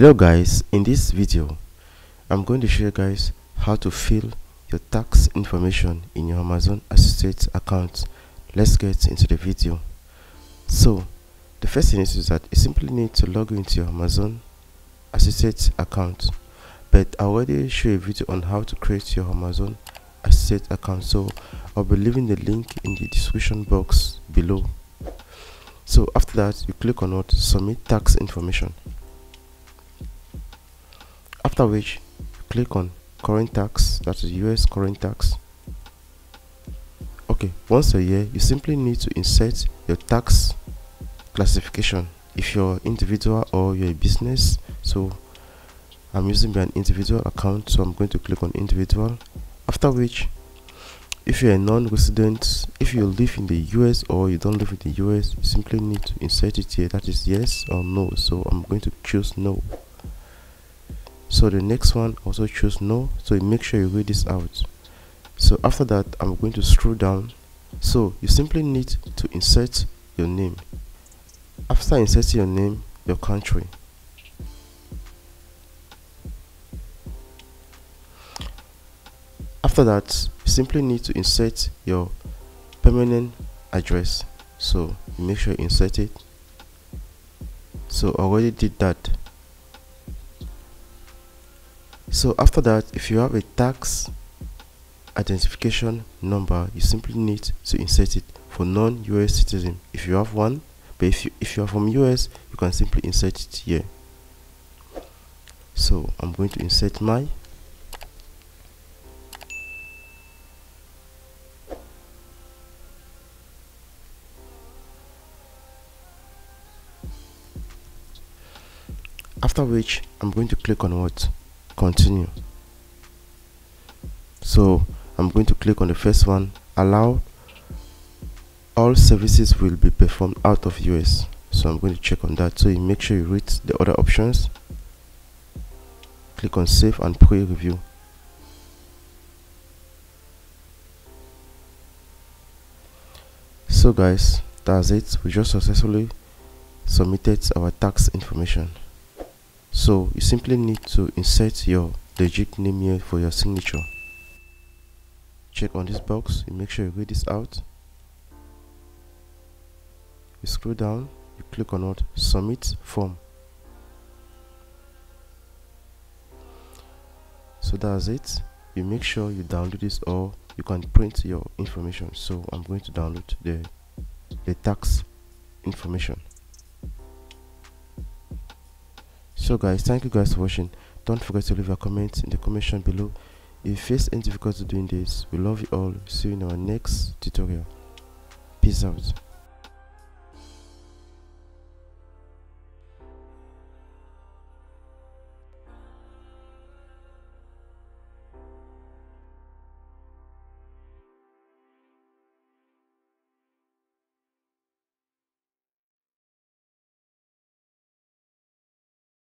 hello guys. In this video i'm going to show you guys how to fill your tax information in your amazon associates account. Let's get into the video. So the first thing is, that you simply need to log into your amazon associates account. But i already show a video on how to create your amazon associate account. So i'll be leaving the link in the description box below. So after that you click on what? Submit tax information after which click on current tax that is US current tax. Okay once a year you simply need to insert your tax classification. If you're individual or you're a business so I'm using an individual account so I'm going to click on individual. After which if you're a non-resident if you live in the US or you don't live in the US you simply need to insert it here that is yes or no. So I'm going to choose no so the next one also choose no. So make sure you read this out. So after that i'm going to scroll down. So you simply need to insert your name. After inserting your name your country. After that you simply need to insert your permanent address. So make sure you insert it. So already did that so after that if you have a tax identification number you simply need to insert it for non-US citizen. If you have one but if you if you are from US you can simply insert it here. So I'm going to insert my after which I'm going to click on what continue. So I'm going to click on the first one. Allow all services will be performed out of US so I'm going to check on that. So you make sure you read the other options. Click on save and pre-review so guys that's it. We just successfully submitted our tax information so you simply need to insert your legit name here for your signature. Check on this box. You make sure you read this out. You scroll down. You click on what? Submit form. So that's it. You make sure you download this or you can print your information. So i'm going to download the the tax information so guys thank you guys for watching. Don't forget to leave a comment in the comment section below. If you face any difficulty doing this we love you all. See you in our next tutorial. Peace out